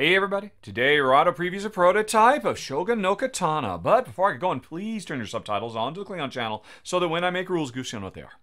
Hey everybody, today Rahdo previews a prototype of Shogun no Katana, but before I get going, please turn your subtitles on to the Klingon channel so that when I make rules, Goose, you know what they are.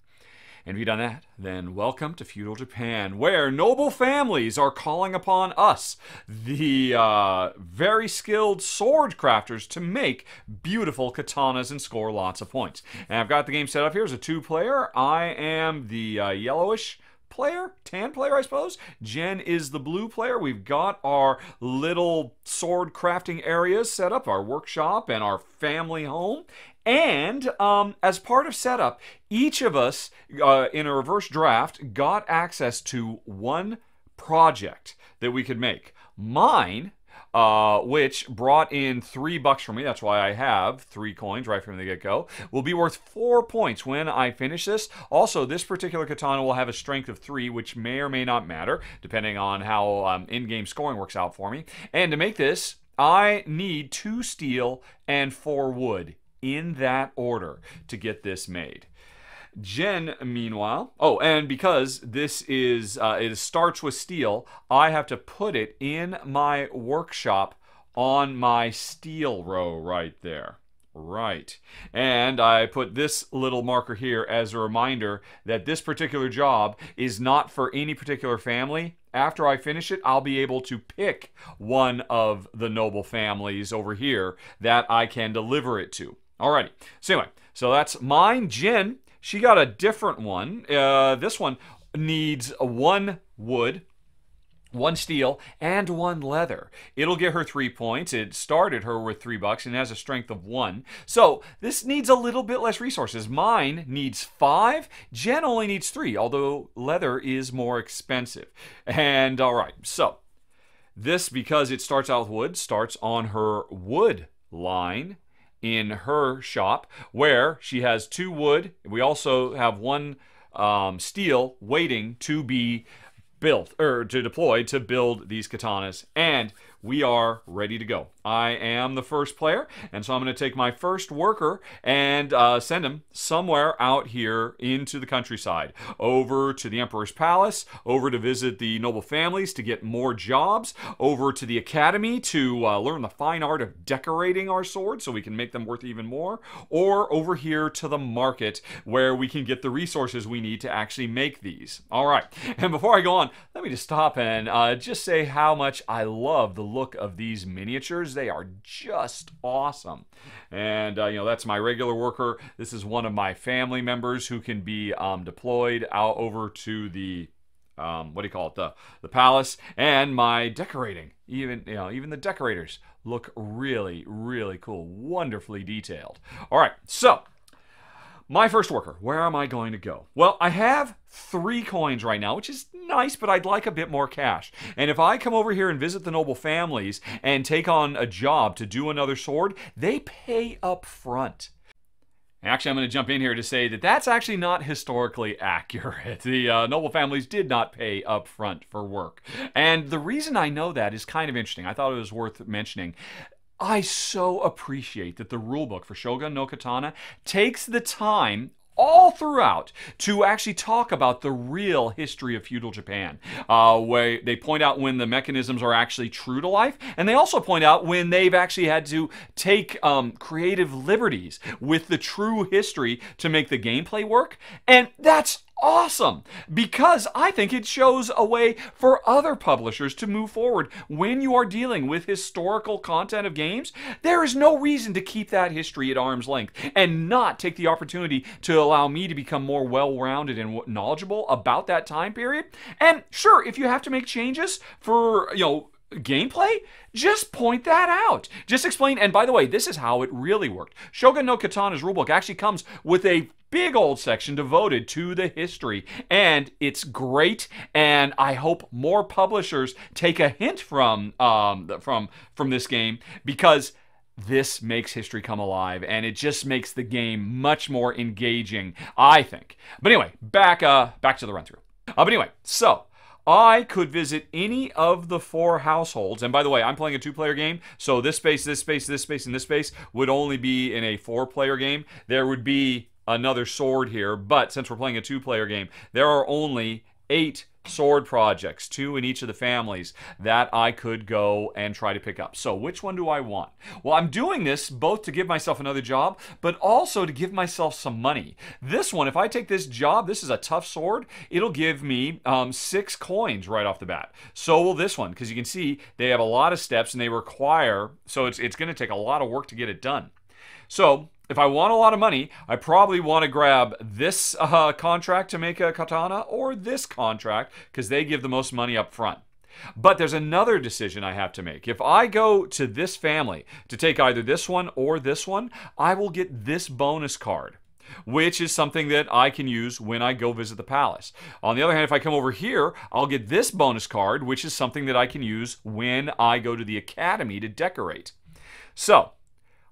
And if you've done that, then welcome to feudal Japan, where noble families are calling upon us, the uh, very skilled sword crafters, to make beautiful katanas and score lots of points. And I've got the game set up here as a two-player. I am the uh, yellowish player, tan player, I suppose. Jen is the blue player. We've got our little sword crafting areas set up, our workshop and our family home. And um, as part of setup, each of us uh, in a reverse draft got access to one project that we could make. Mine uh, which brought in three bucks for me. That's why I have three coins right from the get go. Will be worth four points when I finish this. Also, this particular katana will have a strength of three, which may or may not matter, depending on how um, in game scoring works out for me. And to make this, I need two steel and four wood in that order to get this made. Jen, meanwhile, oh, and because this is uh, it starts with steel, I have to put it in my workshop on my steel row right there. Right. And I put this little marker here as a reminder that this particular job is not for any particular family. After I finish it, I'll be able to pick one of the noble families over here that I can deliver it to. Alrighty. So anyway, so that's mine. Jen she got a different one. Uh, this one needs one wood, one steel, and one leather. It'll get her three points. It started her with three bucks and has a strength of one. So this needs a little bit less resources. Mine needs five. Jen only needs three, although leather is more expensive. And all right, so this, because it starts out with wood, starts on her wood line in her shop where she has two wood. We also have one um, steel waiting to be built or to deploy to build these katanas. And we are ready to go. I am the first player, and so I'm going to take my first worker and uh, send him somewhere out here into the countryside, over to the Emperor's Palace, over to visit the noble families to get more jobs, over to the academy to uh, learn the fine art of decorating our swords so we can make them worth even more, or over here to the market where we can get the resources we need to actually make these. All right, and before I go on, let me just stop and uh, just say how much I love the look of these miniatures. They are just awesome. And, uh, you know, that's my regular worker. This is one of my family members who can be um, deployed out over to the um, what do you call it? The the palace. And my decorating even you know even the decorators look really really cool. Wonderfully detailed. All right. So my first worker, where am I going to go? Well, I have three coins right now, which is nice, but I'd like a bit more cash. And if I come over here and visit the noble families and take on a job to do another sword, they pay up front. Actually, I'm going to jump in here to say that that's actually not historically accurate. The uh, noble families did not pay up front for work. And the reason I know that is kind of interesting. I thought it was worth mentioning. I so appreciate that the rulebook for Shogun no Katana takes the time all throughout to actually talk about the real history of feudal Japan, uh, where they point out when the mechanisms are actually true to life, and they also point out when they've actually had to take um, creative liberties with the true history to make the gameplay work. And that's awesome because I think it shows a way for other publishers to move forward. When you are dealing with historical content of games, there is no reason to keep that history at arm's length and not take the opportunity to allow me to become more well-rounded and knowledgeable about that time period. And sure, if you have to make changes for, you know, gameplay, just point that out. Just explain. And by the way, this is how it really worked. Shogun no Katana's rulebook actually comes with a big old section devoted to the history and it's great and i hope more publishers take a hint from um, from from this game because this makes history come alive and it just makes the game much more engaging i think but anyway back uh back to the run through uh, but anyway so I could visit any of the four households. And by the way, I'm playing a two player game. So this space, this space, this space, and this space would only be in a four player game. There would be another sword here. But since we're playing a two player game, there are only eight sword projects, two in each of the families that I could go and try to pick up. So, which one do I want? Well, I'm doing this both to give myself another job, but also to give myself some money. This one, if I take this job, this is a tough sword, it'll give me um, six coins right off the bat. So will this one, because you can see they have a lot of steps and they require, so it's, it's going to take a lot of work to get it done. So, if I want a lot of money, I probably want to grab this uh, contract to make a katana or this contract because they give the most money up front. But there's another decision I have to make. If I go to this family to take either this one or this one, I will get this bonus card which is something that I can use when I go visit the palace. On the other hand, if I come over here, I'll get this bonus card, which is something that I can use when I go to the academy to decorate. So,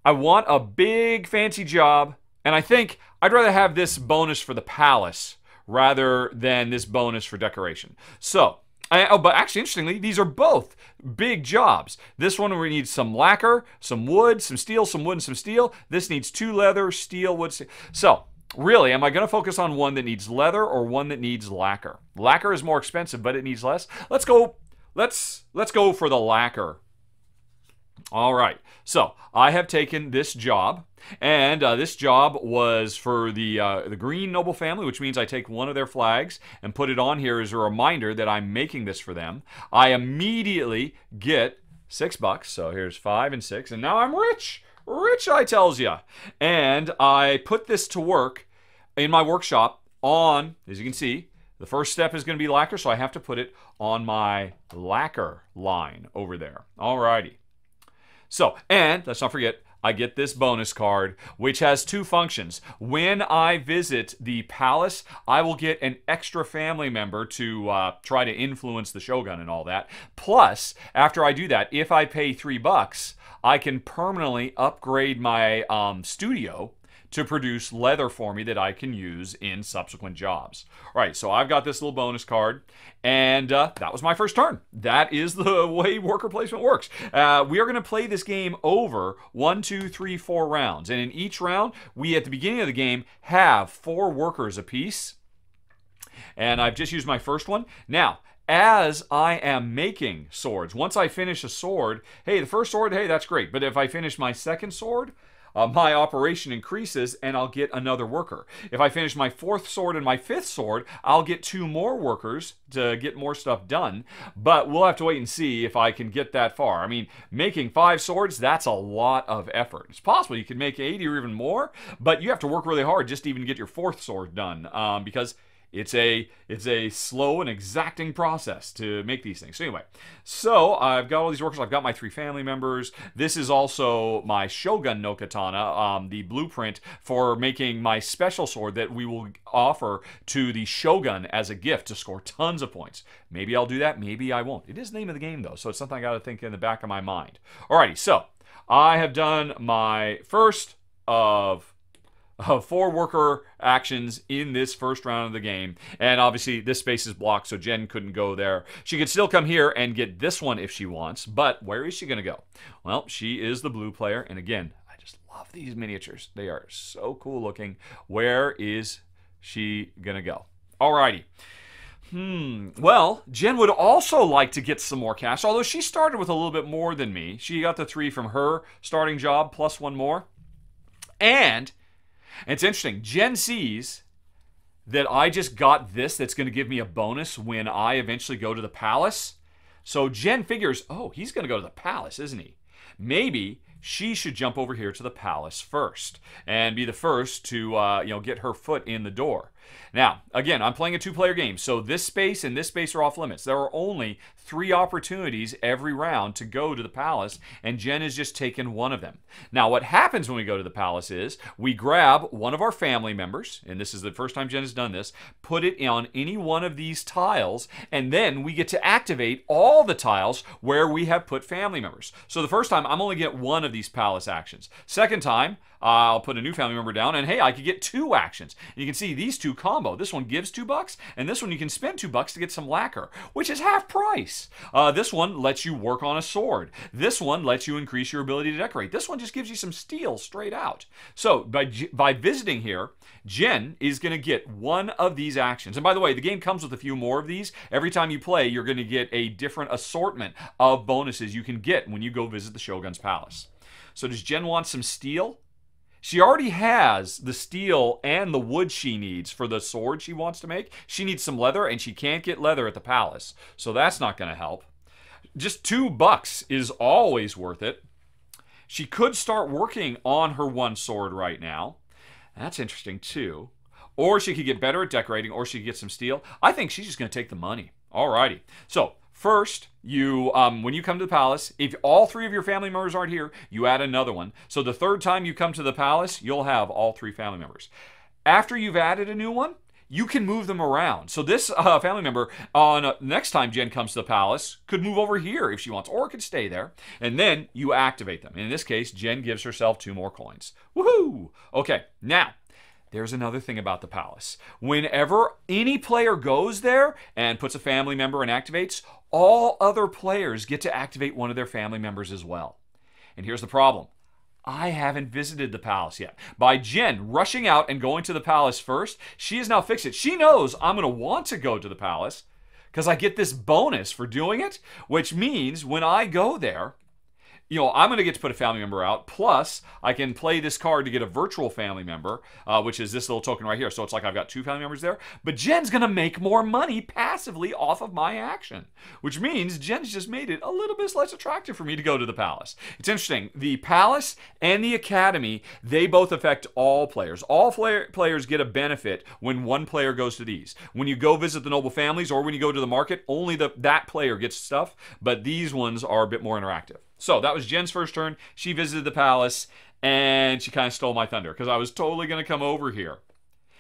I want a big fancy job, and I think I'd rather have this bonus for the palace rather than this bonus for decoration. So, I, oh, but actually, interestingly, these are both big jobs. This one we need some lacquer, some wood, some steel, some wood, and some steel. This needs two leather, steel, wood. Steel. So, really, am I going to focus on one that needs leather or one that needs lacquer? Lacquer is more expensive, but it needs less. Let's go. Let's let's go for the lacquer all right, so I have taken this job, and uh, this job was for the uh, the Green Noble family, which means I take one of their flags and put it on here as a reminder that I'm making this for them. I immediately get six bucks, so here's five and six, and now I'm rich, rich, I tells you. And I put this to work in my workshop on, as you can see, the first step is going to be lacquer, so I have to put it on my lacquer line over there. All righty. So, and let's not forget, I get this bonus card, which has two functions. When I visit the palace, I will get an extra family member to uh, try to influence the shogun and all that. Plus, after I do that, if I pay three bucks, I can permanently upgrade my um, studio to produce leather for me that I can use in subsequent jobs. All right, so I've got this little bonus card, and uh, that was my first turn. That is the way worker placement works. Uh, we are going to play this game over one, two, three, four rounds, and in each round, we at the beginning of the game have four workers apiece. And I've just used my first one. Now, as I am making swords, once I finish a sword, hey, the first sword, hey, that's great. But if I finish my second sword, uh, my operation increases and I'll get another worker. If I finish my fourth sword and my fifth sword, I'll get two more workers to get more stuff done. But we'll have to wait and see if I can get that far. I mean, making five swords, that's a lot of effort. It's possible you can make 80 or even more, but you have to work really hard just to even get your fourth sword done um, because it's a it's a slow and exacting process to make these things. So anyway, so I've got all these workers. I've got my three family members. This is also my Shogun no Katana, um, the blueprint for making my special sword that we will offer to the Shogun as a gift to score tons of points. Maybe I'll do that. Maybe I won't. It is the name of the game though, so it's something I got to think in the back of my mind. Alrighty, so I have done my first of uh, four worker actions in this first round of the game. And obviously, this space is blocked, so Jen couldn't go there. She could still come here and get this one if she wants, but where is she going to go? Well, she is the blue player. And again, I just love these miniatures. They are so cool looking. Where is she going to go? Alrighty. Hmm. Well, Jen would also like to get some more cash, although she started with a little bit more than me. She got the three from her starting job plus one more. And and it's interesting. Jen sees that I just got this that's going to give me a bonus when I eventually go to the palace. So Jen figures, oh, he's going to go to the palace, isn't he? Maybe she should jump over here to the palace first and be the first to uh, you know get her foot in the door. Now, again, I'm playing a two-player game, so this space and this space are off limits. There are only three opportunities every round to go to the palace, and Jen has just taken one of them. Now, what happens when we go to the palace is we grab one of our family members, and this is the first time Jen has done this, put it on any one of these tiles, and then we get to activate all the tiles where we have put family members. So the first time, I'm only get one of these palace actions. Second time, I'll put a new family member down, and hey, I could get two actions. And you can see these two two combo. This one gives two bucks, and this one you can spend two bucks to get some lacquer, which is half price. Uh, this one lets you work on a sword. This one lets you increase your ability to decorate. This one just gives you some steel straight out. So by by visiting here, Jen is going to get one of these actions. And by the way, the game comes with a few more of these. Every time you play, you're going to get a different assortment of bonuses you can get when you go visit the Shogun's Palace. So does Jen want some steel? She already has the steel and the wood she needs for the sword she wants to make. She needs some leather, and she can't get leather at the palace. So that's not going to help. Just two bucks is always worth it. She could start working on her one sword right now. That's interesting too. Or she could get better at decorating, or she could get some steel. I think she's just going to take the money. Alrighty. So First, you um, when you come to the palace, if all three of your family members aren't here, you add another one. So the third time you come to the palace, you'll have all three family members. After you've added a new one, you can move them around. So this uh, family member on uh, next time Jen comes to the palace could move over here if she wants, or could stay there. And then you activate them. In this case, Jen gives herself two more coins. Woohoo! Okay, now there's another thing about the palace. Whenever any player goes there and puts a family member and activates, all other players get to activate one of their family members as well. And here's the problem. I haven't visited the palace yet. By Jen rushing out and going to the palace first, she has now fixed it. She knows I'm going to want to go to the palace because I get this bonus for doing it, which means when I go there, you know, I'm going to get to put a family member out. Plus, I can play this card to get a virtual family member, uh, which is this little token right here. So it's like I've got two family members there. But Jen's going to make more money passively off of my action, which means Jen's just made it a little bit less attractive for me to go to the palace. It's interesting. The palace and the academy, they both affect all players. All players get a benefit when one player goes to these. When you go visit the noble families or when you go to the market, only the, that player gets stuff. But these ones are a bit more interactive. So that was Jen's first turn. She visited the palace and she kind of stole my thunder because I was totally going to come over here.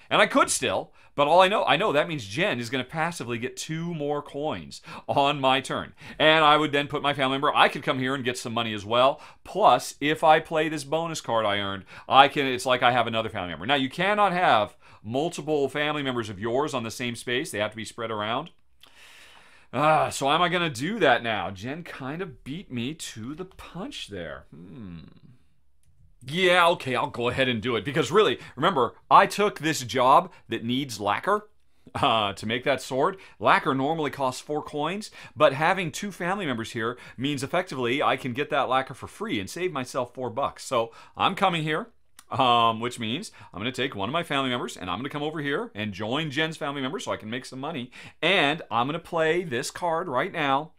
And I could still, but all I know, I know that means Jen is going to passively get two more coins on my turn. And I would then put my family member, I could come here and get some money as well. Plus, if I play this bonus card I earned, I can, it's like I have another family member. Now, you cannot have multiple family members of yours on the same space. They have to be spread around. Ah, so am I going to do that now? Jen kind of beat me to the punch there. Hmm. Yeah, okay, I'll go ahead and do it. Because really, remember, I took this job that needs lacquer uh, to make that sword. Lacquer normally costs four coins, but having two family members here means effectively I can get that lacquer for free and save myself four bucks. So I'm coming here um, which means I'm going to take one of my family members and I'm going to come over here and join Jen's family member so I can make some money. And I'm going to play this card right now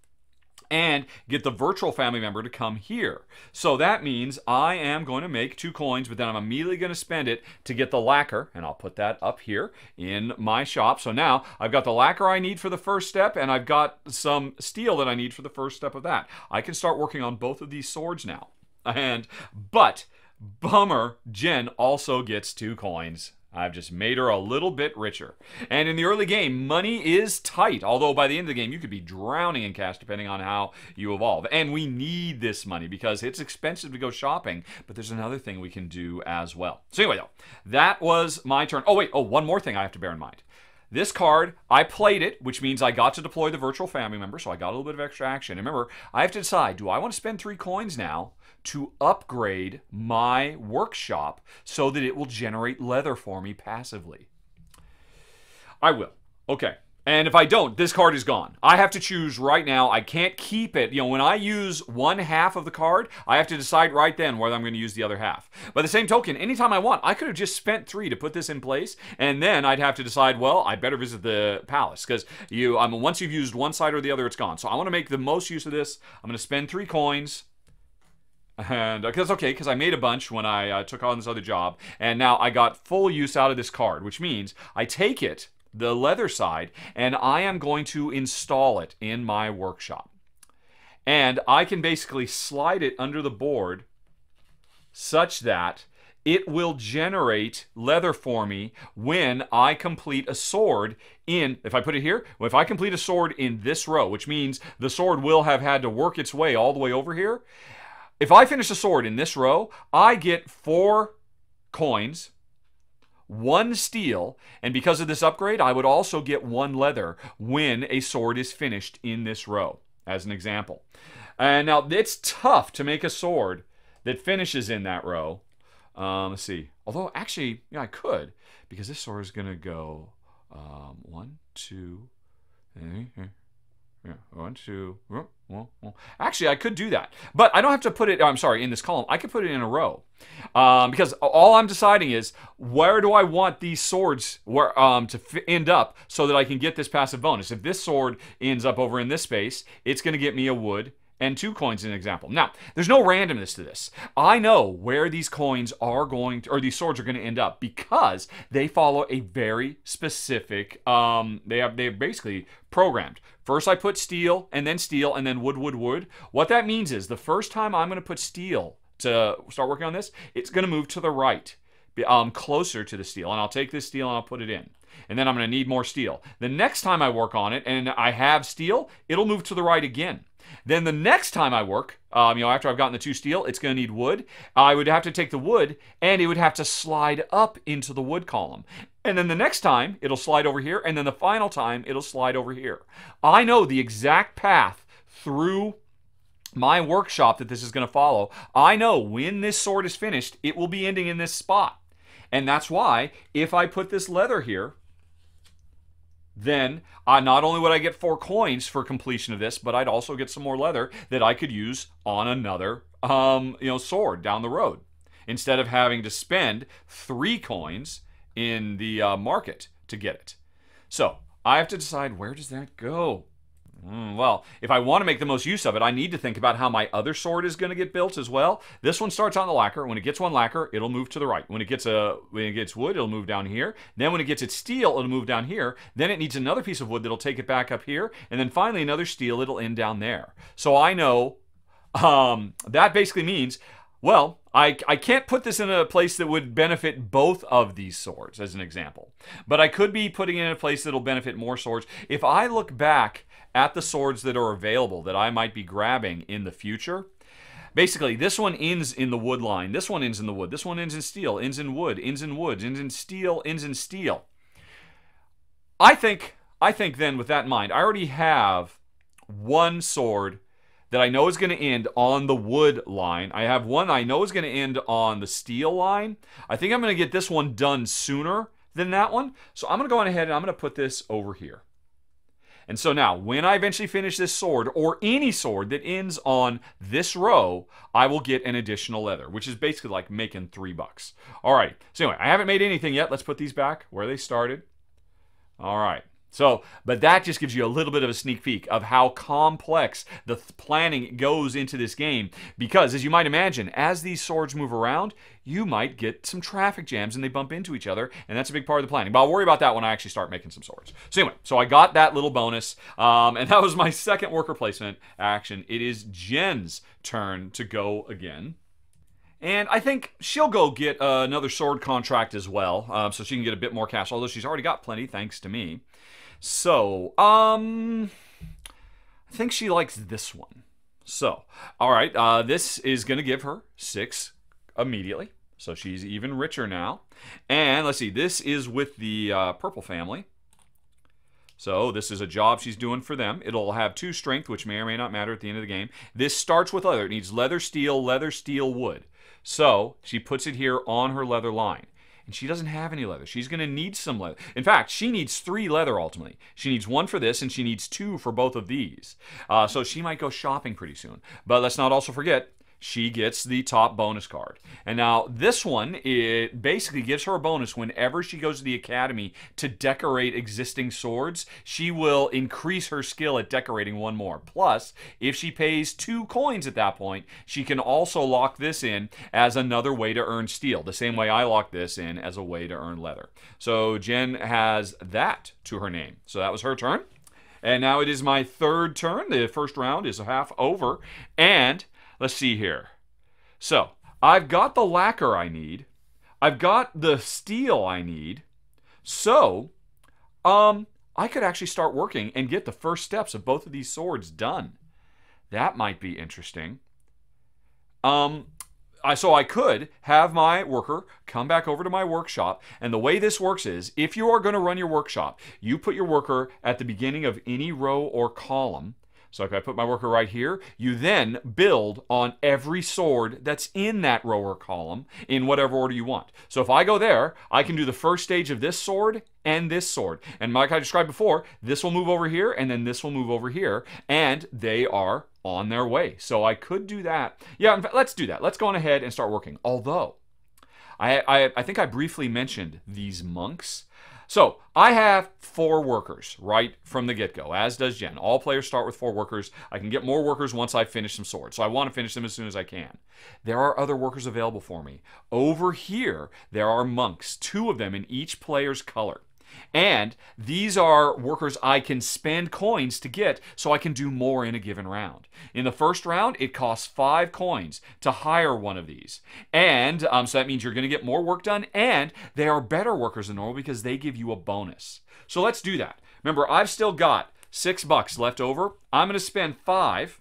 and get the virtual family member to come here. So that means I am going to make two coins, but then I'm immediately going to spend it to get the lacquer, and I'll put that up here in my shop. So now I've got the lacquer I need for the first step, and I've got some steel that I need for the first step of that. I can start working on both of these swords now. And, but Bummer, Jen also gets two coins. I've just made her a little bit richer. And in the early game, money is tight, although by the end of the game, you could be drowning in cash depending on how you evolve. And we need this money because it's expensive to go shopping, but there's another thing we can do as well. So anyway, though, that was my turn. Oh, wait, oh, one more thing I have to bear in mind. This card, I played it, which means I got to deploy the virtual family member, so I got a little bit of extra action. And remember, I have to decide, do I want to spend three coins now to upgrade my workshop so that it will generate leather for me passively. I will. Okay. And if I don't, this card is gone. I have to choose right now. I can't keep it. You know, when I use one half of the card, I have to decide right then whether I'm going to use the other half. By the same token, anytime I want, I could have just spent three to put this in place, and then I'd have to decide, well, I better visit the palace because you, I mean, once you've used one side or the other, it's gone. So I want to make the most use of this. I'm going to spend three coins and uh, okay because i made a bunch when i uh, took on this other job and now i got full use out of this card which means i take it the leather side and i am going to install it in my workshop. And i can basically slide it under the board such that it will generate leather for me when I complete a sword in, if I put it here, if I complete a sword in this row, which means the sword will have had to work its way all the way over here, if I finish a sword in this row, I get four coins, one steel, and because of this upgrade, I would also get one leather when a sword is finished in this row, as an example. And now it's tough to make a sword that finishes in that row. Um, let's see. Although, actually, yeah, I could, because this sword is going to go um, one, two, yeah, one, two. Actually, I could do that, but I don't have to put it. I'm sorry, in this column, I could put it in a row, um, because all I'm deciding is where do I want these swords where um, to end up so that I can get this passive bonus. If this sword ends up over in this space, it's going to get me a wood and two coins an example. Now, there's no randomness to this. I know where these coins are going to, or these swords are going to end up because they follow a very specific, um, they have, they have basically programmed. First I put steel, and then steel, and then wood, wood, wood. What that means is the first time I'm going to put steel to start working on this, it's going to move to the right, um, closer to the steel. And I'll take this steel and I'll put it in. And then I'm going to need more steel. The next time I work on it and I have steel, it'll move to the right again. Then the next time I work, um, you know, after I've gotten the two steel, it's going to need wood. I would have to take the wood and it would have to slide up into the wood column. And then the next time, it'll slide over here. And then the final time, it'll slide over here. I know the exact path through my workshop that this is going to follow. I know when this sword is finished, it will be ending in this spot. And that's why if I put this leather here, then uh, not only would I get four coins for completion of this, but I'd also get some more leather that I could use on another um, you know, sword down the road. Instead of having to spend three coins in the uh, market to get it. So I have to decide where does that go? Mm, well, if I want to make the most use of it, I need to think about how my other sword is going to get built as well. This one starts on the lacquer. When it gets one lacquer, it'll move to the right. When it gets a when it gets wood, it'll move down here. Then when it gets its steel, it'll move down here. Then it needs another piece of wood that'll take it back up here, and then finally another steel. It'll end down there. So I know um, that basically means well, I, I can't put this in a place that would benefit both of these swords, as an example. But I could be putting it in a place that'll benefit more swords. If I look back at the swords that are available that I might be grabbing in the future, basically this one ends in the wood line. This one ends in the wood. This one ends in steel, ends in wood, ends in wood, ends in steel, ends in steel. I think, I think then with that in mind, I already have one sword that I know is going to end on the wood line. I have one I know is going to end on the steel line. I think I'm going to get this one done sooner than that one. So I'm going to go on ahead and I'm going to put this over here. And so now, when I eventually finish this sword, or any sword that ends on this row, I will get an additional leather, which is basically like making three bucks. All right, so anyway, I haven't made anything yet. Let's put these back where they started. All right. So, but that just gives you a little bit of a sneak peek of how complex the th planning goes into this game. Because, as you might imagine, as these swords move around, you might get some traffic jams and they bump into each other, and that's a big part of the planning. But I'll worry about that when I actually start making some swords. So anyway, so I got that little bonus, um, and that was my second worker placement action. It is Jen's turn to go again. And I think she'll go get uh, another sword contract as well, uh, so she can get a bit more cash, although she's already got plenty, thanks to me. So, um, I think she likes this one. So, all right, uh, this is going to give her six immediately. So she's even richer now. And let's see, this is with the uh, purple family. So this is a job she's doing for them. It'll have two strength, which may or may not matter at the end of the game. This starts with leather. It needs leather, steel, leather, steel, wood. So she puts it here on her leather line and she doesn't have any leather. She's going to need some leather. In fact, she needs three leather ultimately. She needs one for this, and she needs two for both of these. Uh, so she might go shopping pretty soon. But let's not also forget, she gets the top bonus card. And now this one, it basically gives her a bonus whenever she goes to the academy to decorate existing swords. She will increase her skill at decorating one more. Plus, if she pays two coins at that point, she can also lock this in as another way to earn steel. The same way I lock this in as a way to earn leather. So Jen has that to her name. So that was her turn. And now it is my third turn. The first round is half over. And Let's see here. So I've got the lacquer I need. I've got the steel I need. So, um, I could actually start working and get the first steps of both of these swords done. That might be interesting. Um, I, so I could have my worker come back over to my workshop. And the way this works is if you are going to run your workshop, you put your worker at the beginning of any row or column. So if I put my worker right here, you then build on every sword that's in that row or column in whatever order you want. So if I go there, I can do the first stage of this sword and this sword. And like I described before, this will move over here and then this will move over here. And they are on their way. So I could do that. Yeah, fact, let's do that. Let's go on ahead and start working. Although, I, I, I think I briefly mentioned these monks. So I have four workers right from the get-go, as does Jen. All players start with four workers. I can get more workers once I finish some swords, so I want to finish them as soon as I can. There are other workers available for me. Over here, there are monks, two of them in each player's color. And these are workers I can spend coins to get so I can do more in a given round. In the first round, it costs five coins to hire one of these. And um, so that means you're going to get more work done, and they are better workers than normal because they give you a bonus. So let's do that. Remember, I've still got six bucks left over. I'm going to spend five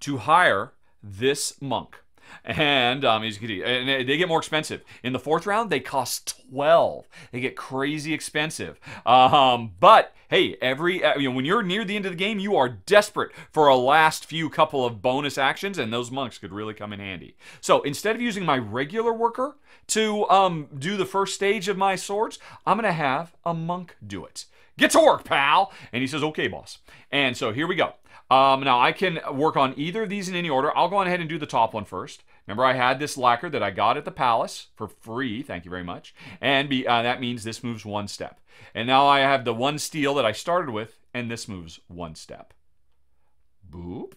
to hire this monk. And um, as you can see, and they get more expensive. In the fourth round, they cost 12. They get crazy expensive. Um, but hey, every uh, you know when you're near the end of the game, you are desperate for a last few couple of bonus actions, and those monks could really come in handy. So instead of using my regular worker to um, do the first stage of my swords, I'm gonna have a monk do it. Get to work, pal. And he says, okay, boss. And so here we go. Um, now I can work on either of these in any order. I'll go on ahead and do the top one first. Remember I had this lacquer that I got at the palace for free. Thank you very much. And be, uh, that means this moves one step. And now I have the one steel that I started with and this moves one step. Boop.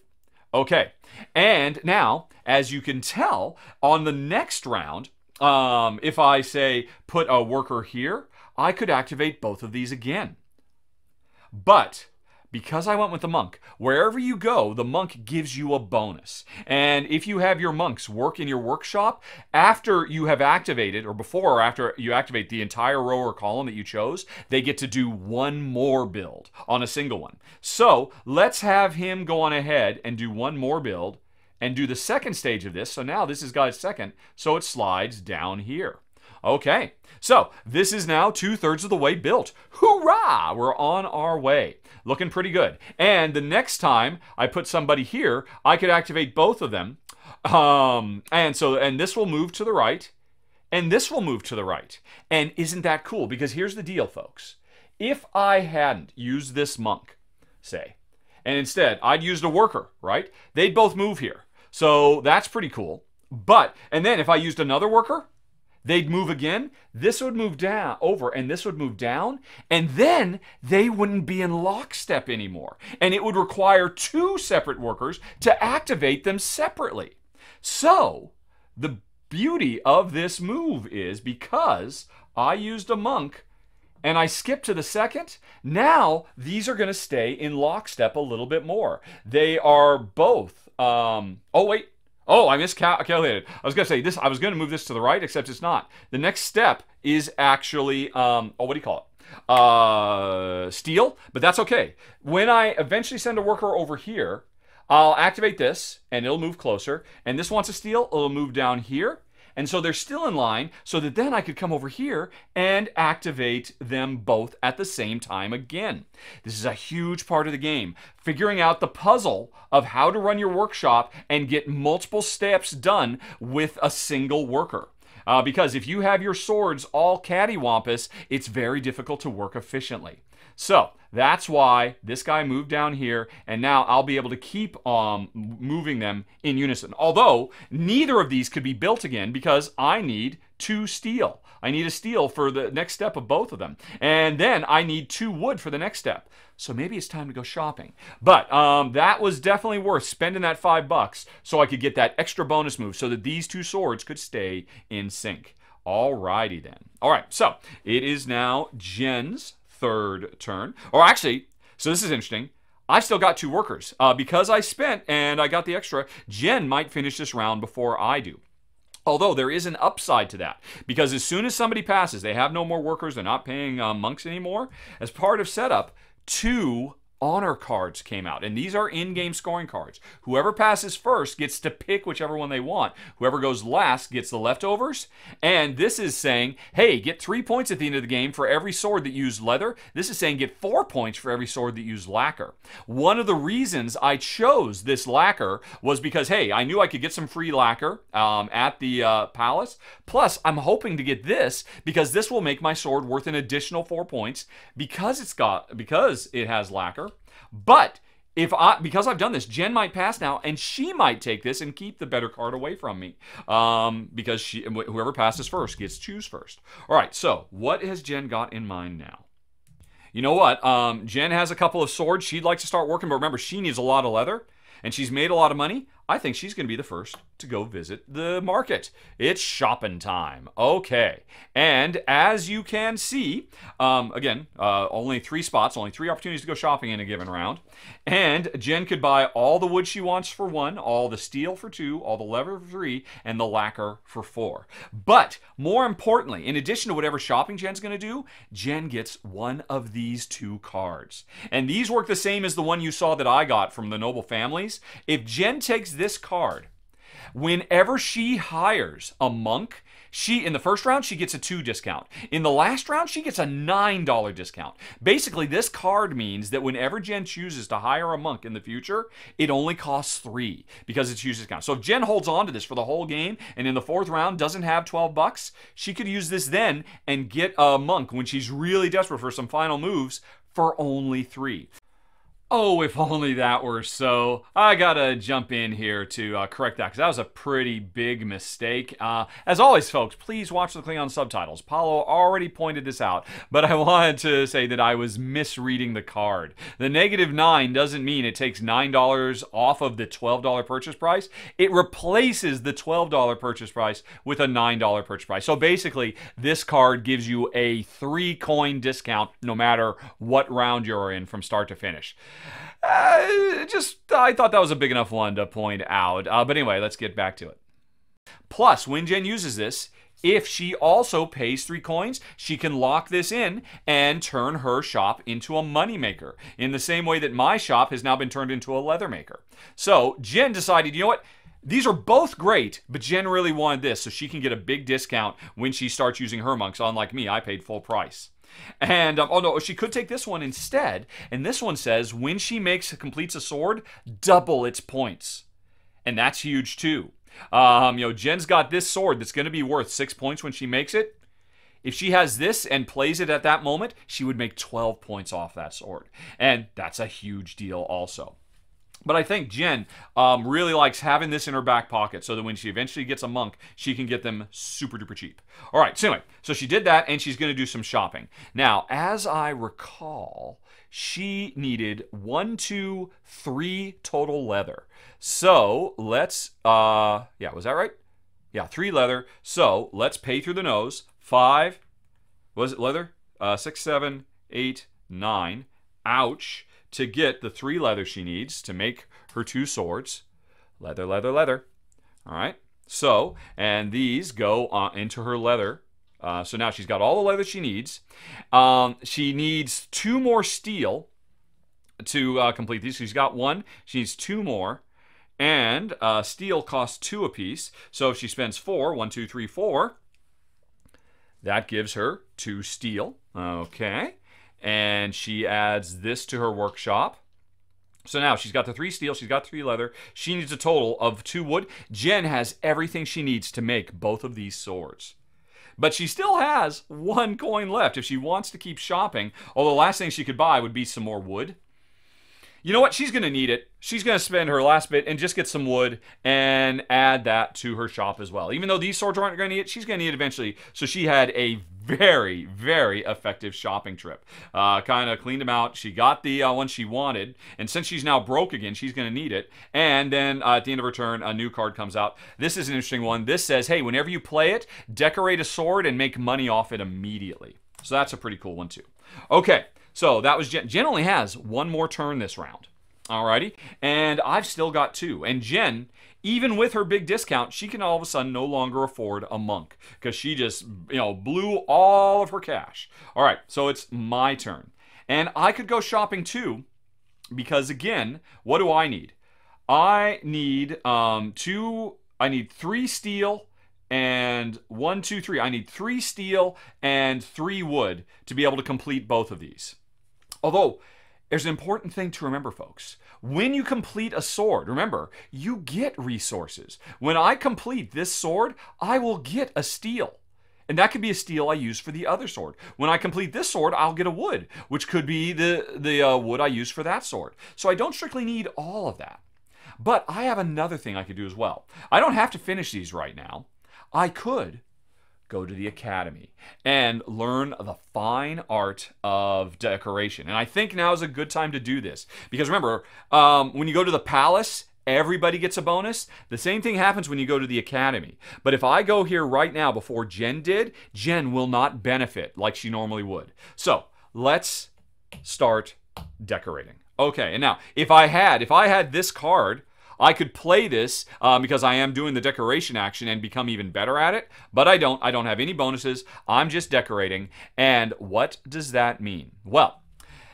Okay. And now, as you can tell, on the next round, um, if I say put a worker here, I could activate both of these again. But because I went with the monk, wherever you go, the monk gives you a bonus. And if you have your monks work in your workshop, after you have activated, or before or after you activate the entire row or column that you chose, they get to do one more build on a single one. So let's have him go on ahead and do one more build and do the second stage of this. So now this is guy's second, so it slides down here. Okay, so this is now two thirds of the way built. Hoorah! We're on our way. Looking pretty good. And the next time I put somebody here, I could activate both of them. Um, and so, and this will move to the right, and this will move to the right. And isn't that cool? Because here's the deal, folks. If I hadn't used this monk, say, and instead I'd used a worker, right? They'd both move here. So that's pretty cool. But, and then if I used another worker, they'd move again. This would move down over and this would move down. And then they wouldn't be in lockstep anymore. And it would require two separate workers to activate them separately. So the beauty of this move is because I used a monk and I skipped to the second, now these are going to stay in lockstep a little bit more. They are both, um, oh wait, Oh, I miscalculated. I was going to say this. I was going to move this to the right, except it's not. The next step is actually, um, oh, what do you call it? Uh, steel, but that's okay. When I eventually send a worker over here, I'll activate this and it'll move closer. And this wants a steel, it'll move down here. And so they're still in line so that then I could come over here and activate them both at the same time again. This is a huge part of the game. Figuring out the puzzle of how to run your workshop and get multiple steps done with a single worker. Uh, because if you have your swords all cattywampus, it's very difficult to work efficiently. So that's why this guy moved down here, and now I'll be able to keep um, moving them in unison. Although, neither of these could be built again because I need two steel. I need a steel for the next step of both of them. And then I need two wood for the next step. So maybe it's time to go shopping. But um, that was definitely worth spending that five bucks so I could get that extra bonus move so that these two swords could stay in sync. Alrighty then. All right, so it is now Jen's third turn. Or actually, so this is interesting. I still got two workers. Uh, because I spent and I got the extra, Jen might finish this round before I do. Although there is an upside to that, because as soon as somebody passes, they have no more workers, they're not paying uh, monks anymore. As part of setup, two honor cards came out. And these are in game scoring cards. Whoever passes first gets to pick whichever one they want. Whoever goes last gets the leftovers. And this is saying, hey, get three points at the end of the game for every sword that used leather. This is saying get four points for every sword that used lacquer. One of the reasons I chose this lacquer was because, hey, I knew I could get some free lacquer um, at the uh, palace. Plus, I'm hoping to get this because this will make my sword worth an additional four points because it's got because it has lacquer. But if I because I've done this, Jen might pass now, and she might take this and keep the better card away from me. Um, because she whoever passes first gets choose first. All right. So what has Jen got in mind now? You know what? Um, Jen has a couple of swords she'd like to start working, but remember she needs a lot of leather, and she's made a lot of money. I think she's going to be the first to go visit the market. It's shopping time. Okay. And as you can see, um, again, uh, only three spots, only three opportunities to go shopping in a given round. And Jen could buy all the wood she wants for one, all the steel for two, all the leather for three, and the lacquer for four. But more importantly, in addition to whatever shopping Jen's going to do, Jen gets one of these two cards. And these work the same as the one you saw that I got from the Noble Families. If Jen takes this card, whenever she hires a monk, she in the first round she gets a 2 discount. In the last round she gets a $9 discount. Basically this card means that whenever Jen chooses to hire a monk in the future, it only costs 3 because it's used discount. So if Jen holds on to this for the whole game and in the fourth round doesn't have 12 bucks, she could use this then and get a monk when she's really desperate for some final moves for only 3. Oh, if only that were so. I gotta jump in here to uh, correct that because that was a pretty big mistake. Uh, as always, folks, please watch the Klingon subtitles. Paulo already pointed this out, but I wanted to say that I was misreading the card. The negative nine doesn't mean it takes $9 off of the $12 purchase price. It replaces the $12 purchase price with a $9 purchase price. So basically, this card gives you a three coin discount no matter what round you're in from start to finish. Uh, just, I thought that was a big enough one to point out. Uh, but anyway, let's get back to it. Plus, when Jen uses this, if she also pays three coins, she can lock this in and turn her shop into a moneymaker in the same way that my shop has now been turned into a leather maker. So Jen decided, you know what? These are both great, but Jen really wanted this so she can get a big discount when she starts using her monks. Unlike me, I paid full price. And um, oh no, she could take this one instead. And this one says when she makes completes a sword, double its points, and that's huge too. Um, you know, Jen's got this sword that's going to be worth six points when she makes it. If she has this and plays it at that moment, she would make 12 points off that sword. And that's a huge deal also. But I think Jen um, really likes having this in her back pocket so that when she eventually gets a monk, she can get them super duper cheap. All right, so anyway, so she did that and she's going to do some shopping. Now, as I recall, she needed one, two, three total leather. So let's, uh, yeah, was that right? Yeah, three leather. So let's pay through the nose. Five, was it leather? Uh, six, seven, eight, nine. Ouch to get the three leather she needs to make her two swords. Leather, leather, leather. All right. So, and these go into her leather. Uh, so now she's got all the leather she needs. Um, she needs two more steel to uh, complete these. She's got one. She needs two more. And uh, steel costs two apiece. So if she spends four, one, two, three, four, that gives her two steel. Okay and she adds this to her workshop. So now she's got the three steel, she's got three leather. She needs a total of two wood. Jen has everything she needs to make both of these swords. But she still has one coin left if she wants to keep shopping. Although the last thing she could buy would be some more wood. You know what? She's going to need it. She's going to spend her last bit and just get some wood and add that to her shop as well. Even though these swords aren't going to need it, she's going to need it eventually. So she had a very, very effective shopping trip. Uh, kind of cleaned them out. She got the uh, one she wanted. And since she's now broke again, she's going to need it. And then uh, at the end of her turn, a new card comes out. This is an interesting one. This says, hey, whenever you play it, decorate a sword and make money off it immediately. So that's a pretty cool one too. Okay. So that was Jen. Jen only has one more turn this round. Alrighty. And I've still got two. And Jen, even with her big discount, she can all of a sudden no longer afford a monk because she just, you know, blew all of her cash. All right. So it's my turn. And I could go shopping too. because again, what do I need? I need um, two. I need three steel and one, two, three. I need three steel and three wood to be able to complete both of these. Although, there's an important thing to remember, folks. When you complete a sword, remember, you get resources. When I complete this sword, I will get a steel. And that could be a steel I use for the other sword. When I complete this sword, I'll get a wood, which could be the, the uh, wood I use for that sword. So I don't strictly need all of that. But I have another thing I could do as well. I don't have to finish these right now. I could go to the academy and learn the fine art of decoration. And I think now is a good time to do this because remember, um, when you go to the palace, everybody gets a bonus. The same thing happens when you go to the academy. But if I go here right now before Jen did, Jen will not benefit like she normally would. So let's start decorating. Okay, and now if I had, if I had this card, I could play this um, because I am doing the decoration action and become even better at it, but I don't. I don't have any bonuses. I'm just decorating. And what does that mean? Well,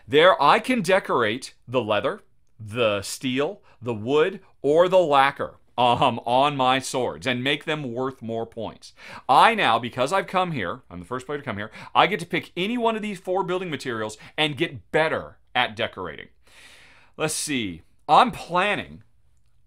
there I can decorate the leather, the steel, the wood, or the lacquer. Um, on my swords and make them worth more points. I now, because I've come here, I'm the first player to come here, I get to pick any one of these four building materials and get better at decorating. Let's see. I'm planning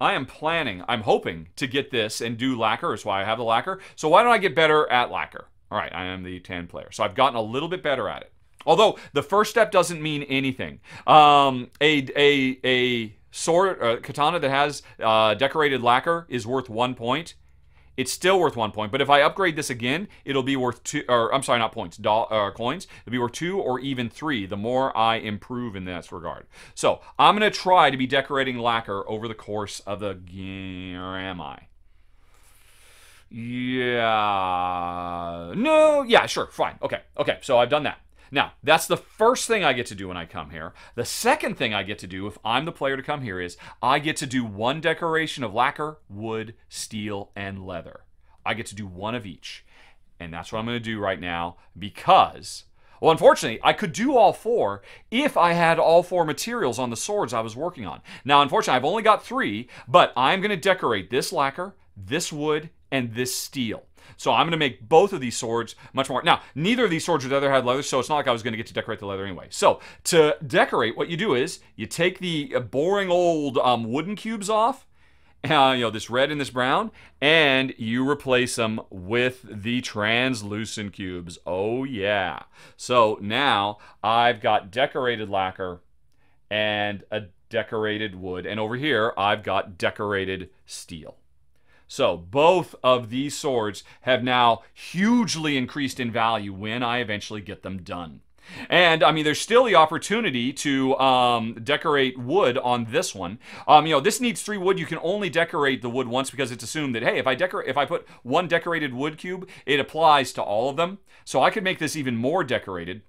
I am planning, I'm hoping to get this and do lacquer. That's why I have the lacquer. So why don't I get better at lacquer? All right, I am the tan player. So I've gotten a little bit better at it. Although the first step doesn't mean anything. Um, a, a, a sword, a katana that has uh, decorated lacquer is worth one point it's still worth one point. But if I upgrade this again, it'll be worth two, or I'm sorry, not points, do, uh, coins. It'll be worth two or even three the more I improve in this regard. So I'm going to try to be decorating lacquer over the course of the game. Or am I? Yeah. No, yeah, sure, fine. Okay, okay, so I've done that. Now, that's the first thing I get to do when I come here. The second thing I get to do if I'm the player to come here is I get to do one decoration of lacquer, wood, steel, and leather. I get to do one of each. And that's what I'm going to do right now because, well, unfortunately, I could do all four if I had all four materials on the swords I was working on. Now, unfortunately, I've only got three, but I'm going to decorate this lacquer, this wood, and this steel. So I'm going to make both of these swords much more. Now, neither of these swords would ever had leather, so it's not like I was going to get to decorate the leather anyway. So to decorate, what you do is you take the boring old um, wooden cubes off, uh, you know, this red and this brown, and you replace them with the translucent cubes. Oh, yeah. So now I've got decorated lacquer and a decorated wood, and over here I've got decorated steel. So both of these swords have now hugely increased in value when I eventually get them done. And I mean, there's still the opportunity to um, decorate wood on this one. Um, you know, this needs three wood. You can only decorate the wood once because it's assumed that hey, if I decorate, if I put one decorated wood cube, it applies to all of them. So I could make this even more decorated.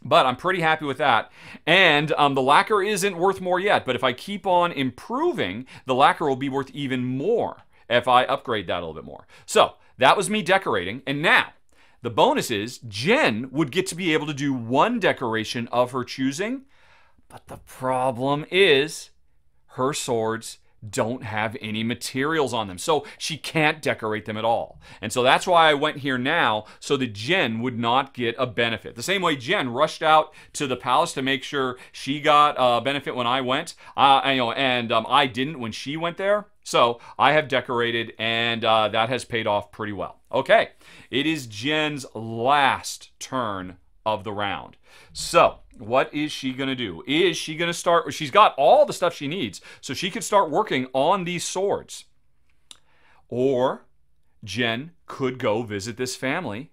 But I'm pretty happy with that. And um, the lacquer isn't worth more yet. But if I keep on improving, the lacquer will be worth even more if I upgrade that a little bit more. So that was me decorating. And now the bonus is Jen would get to be able to do one decoration of her choosing. But the problem is her swords don't have any materials on them. So she can't decorate them at all. And so that's why I went here now so that Jen would not get a benefit. The same way Jen rushed out to the palace to make sure she got a benefit when I went, uh, you know, and um, I didn't when she went there. So I have decorated and uh, that has paid off pretty well. Okay, it is Jen's last turn of the round. So what is she going to do? Is she going to start? She's got all the stuff she needs, so she could start working on these swords. Or Jen could go visit this family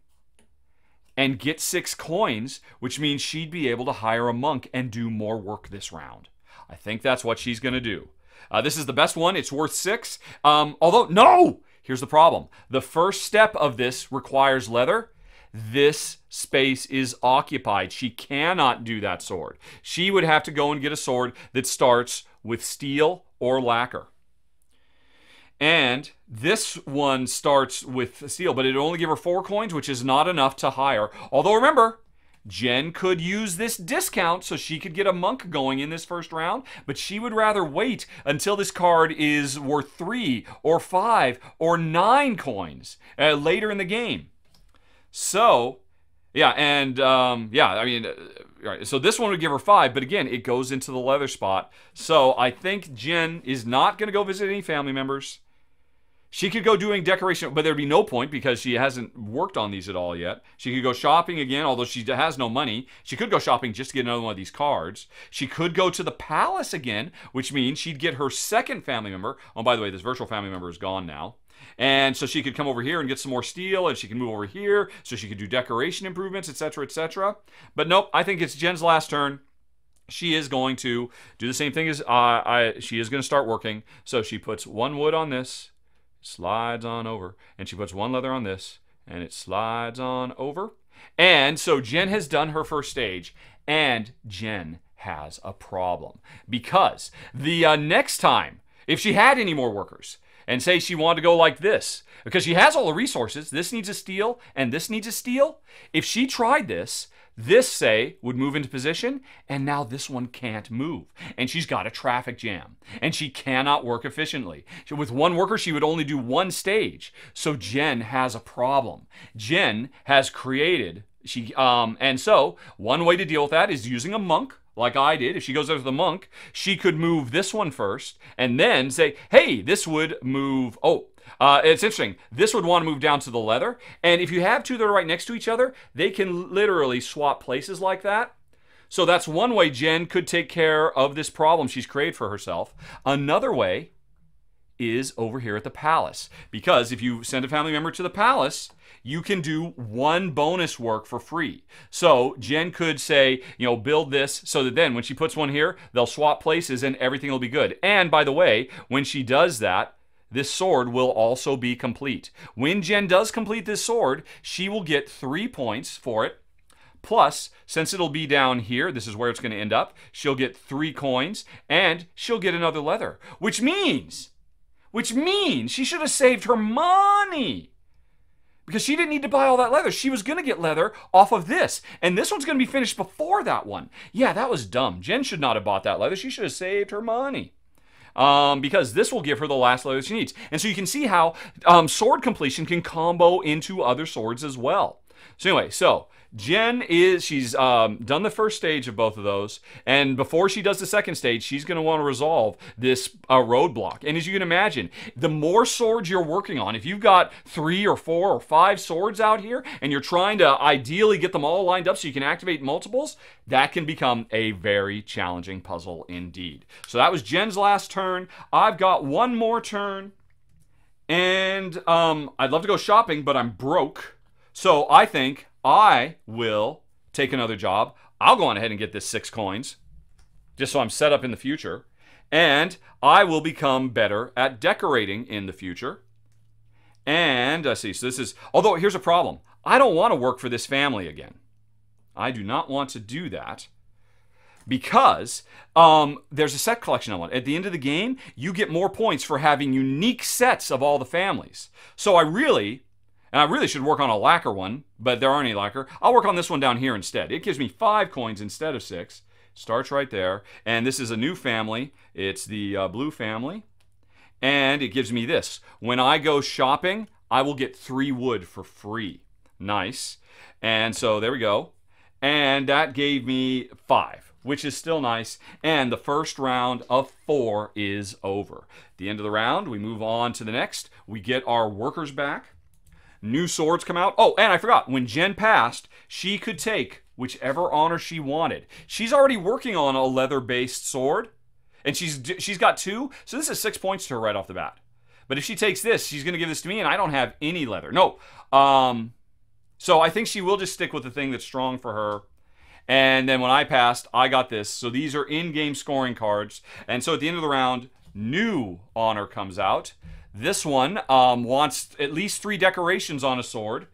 and get six coins, which means she'd be able to hire a monk and do more work this round. I think that's what she's going to do. Uh, this is the best one. It's worth six. Um, although, no! Here's the problem. The first step of this requires leather this space is occupied. She cannot do that sword. She would have to go and get a sword that starts with steel or lacquer. And this one starts with steel, but it only give her four coins, which is not enough to hire. Although remember, Jen could use this discount so she could get a monk going in this first round, but she would rather wait until this card is worth three or five or nine coins uh, later in the game. So, yeah, and um, yeah, I mean, uh. So this one would give her five, but again, it goes into the leather spot. So I think Jen is not going to go visit any family members. She could go doing decoration, but there'd be no point because she hasn't worked on these at all yet. She could go shopping again, although she has no money. She could go shopping just to get another one of these cards. She could go to the palace again, which means she'd get her second family member. Oh, by the way, this virtual family member is gone now. And so she could come over here and get some more steel, and she can move over here, so she could do decoration improvements, etc., etc. But nope, I think it's Jen's last turn she is going to do the same thing as uh, I, she is going to start working. So she puts one wood on this, slides on over. And she puts one leather on this, and it slides on over. And so Jen has done her first stage, and Jen has a problem. Because the uh, next time, if she had any more workers, and say she wanted to go like this, because she has all the resources, this needs a steel, and this needs a steel. If she tried this, this, say, would move into position, and now this one can't move. And she's got a traffic jam, and she cannot work efficiently. With one worker, she would only do one stage. So Jen has a problem. Jen has created, she, um, and so one way to deal with that is using a monk like I did, if she goes over to the monk, she could move this one first and then say, hey, this would move. Oh, uh, it's interesting. This would want to move down to the leather. And if you have two that are right next to each other, they can literally swap places like that. So that's one way Jen could take care of this problem she's created for herself. Another way is over here at the palace. Because if you send a family member to the palace, you can do one bonus work for free. So Jen could say, you know, build this so that then when she puts one here, they'll swap places and everything will be good. And by the way, when she does that, this sword will also be complete. When Jen does complete this sword, she will get three points for it. Plus, since it'll be down here, this is where it's going to end up, she'll get three coins and she'll get another leather. Which means, which means she should have saved her money because she didn't need to buy all that leather. She was going to get leather off of this. And this one's going to be finished before that one. Yeah, that was dumb. Jen should not have bought that leather. She should have saved her money um, because this will give her the last leather she needs. And so you can see how um, sword completion can combo into other swords as well. So anyway, so Jen is, she's um, done the first stage of both of those. And before she does the second stage, she's going to want to resolve this uh, roadblock. And as you can imagine, the more swords you're working on, if you've got three or four or five swords out here and you're trying to ideally get them all lined up so you can activate multiples, that can become a very challenging puzzle indeed. So that was Jen's last turn. I've got one more turn. And um, I'd love to go shopping, but I'm broke. So I think I will take another job. I'll go on ahead and get this six coins just so I'm set up in the future. And I will become better at decorating in the future. And I see, so this is, although here's a problem. I don't want to work for this family again. I do not want to do that because um, there's a set collection element. At the end of the game, you get more points for having unique sets of all the families. So I really and I really should work on a lacquer one, but there aren't any lacquer. I'll work on this one down here instead. It gives me five coins instead of six. Starts right there. And this is a new family. It's the uh, blue family. And it gives me this. When I go shopping, I will get three wood for free. Nice. And so there we go. And that gave me five, which is still nice. And the first round of four is over. At the end of the round, we move on to the next. We get our workers back new swords come out. Oh, and I forgot, when Jen passed, she could take whichever honor she wanted. She's already working on a leather-based sword, and she's she's got two, so this is six points to her right off the bat. But if she takes this, she's going to give this to me, and I don't have any leather. No. Um, so I think she will just stick with the thing that's strong for her. And then when I passed, I got this. So these are in-game scoring cards. And so at the end of the round, new honor comes out. This one um, wants at least three decorations on a sword.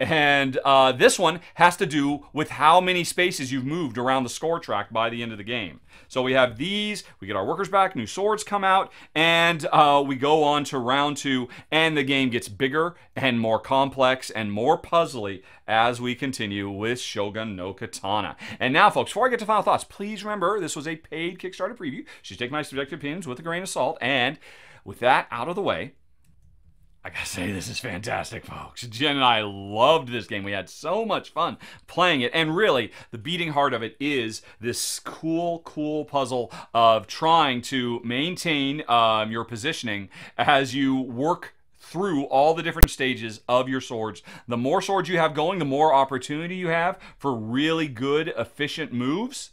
And uh, this one has to do with how many spaces you've moved around the score track by the end of the game. So we have these, we get our workers back, new swords come out, and uh, we go on to round two, and the game gets bigger and more complex and more puzzly as we continue with Shogun no Katana. And now, folks, before I get to final thoughts, please remember this was a paid Kickstarter preview. So take my subjective opinions with a grain of salt. And with that out of the way, I gotta say, this is fantastic, folks. Jen and I loved this game. We had so much fun playing it. And really, the beating heart of it is this cool, cool puzzle of trying to maintain um, your positioning as you work through all the different stages of your swords. The more swords you have going, the more opportunity you have for really good, efficient moves.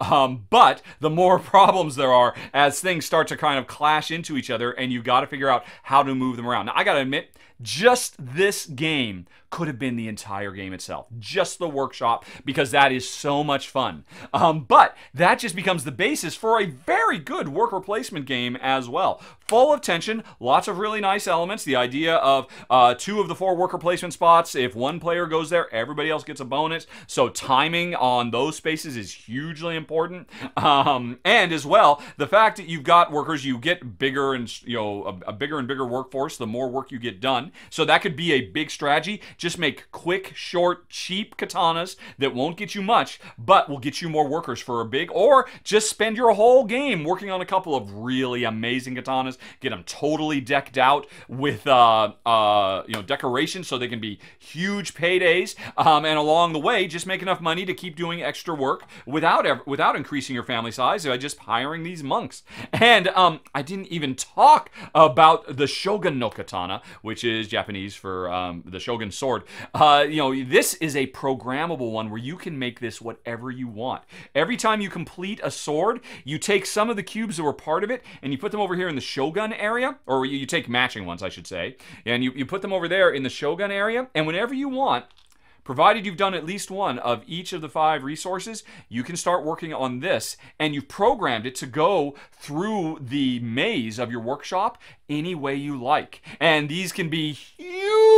Um, but the more problems there are as things start to kind of clash into each other, and you've got to figure out how to move them around. Now, I got to admit, just this game could have been the entire game itself, just the workshop, because that is so much fun. Um, but that just becomes the basis for a very good worker placement game as well. Full of tension, lots of really nice elements. The idea of uh, two of the four worker placement spots, if one player goes there, everybody else gets a bonus. So timing on those spaces is hugely important. Um, and as well, the fact that you've got workers, you get bigger and you know a, a bigger and bigger workforce, the more work you get So that could be a big strategy. Just make quick, short, cheap katanas that won't get you much, but will get you more workers for a big, or just spend your whole game working on a couple of really amazing katanas. Get them totally decked out with, uh, uh, you know, decorations so they can be huge paydays. Um, and along the way, just make enough money to keep doing extra work without ever, without increasing your family size by just hiring these monks. And um, I didn't even talk about the Shogun no Katana, which is is Japanese for um, the Shogun sword. Uh, you know, this is a programmable one where you can make this whatever you want. Every time you complete a sword, you take some of the cubes that were part of it and you put them over here in the Shogun area, or you, you take matching ones, I should say, and you, you put them over there in the Shogun area, and whenever you want, Provided you've done at least one of each of the five resources, you can start working on this and you've programmed it to go through the maze of your workshop any way you like. And these can be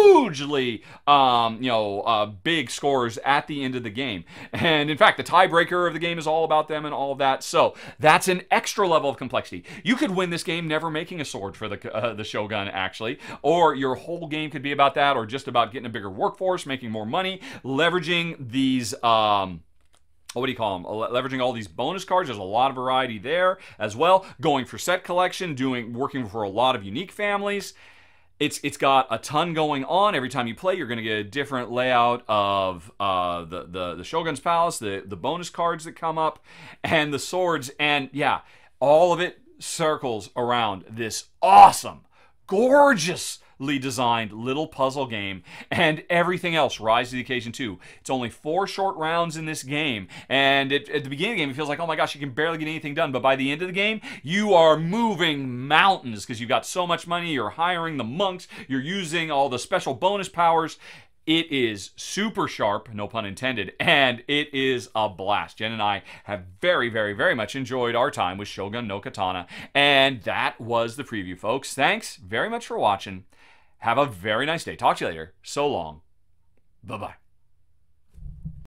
hugely, um, you know, uh, big scores at the end of the game. And in fact, the tiebreaker of the game is all about them and all of that. So that's an extra level of complexity. You could win this game never making a sword for the, uh, the Shogun, actually, or your whole game could be about that, or just about getting a bigger workforce, making more money, leveraging these. Um, what do you call them? Leveraging all these bonus cards. There's a lot of variety there as well. Going for set collection, doing working for a lot of unique families. It's it's got a ton going on. Every time you play, you're going to get a different layout of uh, the, the the Shogun's Palace, the the bonus cards that come up, and the swords. And yeah, all of it circles around this awesome, gorgeous designed little puzzle game, and everything else rise to the occasion too. It's only four short rounds in this game, and it, at the beginning of the game, it feels like, oh my gosh, you can barely get anything done. But by the end of the game, you are moving mountains because you've got so much money. You're hiring the monks. You're using all the special bonus powers. It is super sharp, no pun intended, and it is a blast. Jen and I have very, very, very much enjoyed our time with Shogun no Katana, and that was the preview, folks. Thanks very much for watching. Have a very nice day. Talk to you later. So long. Bye bye.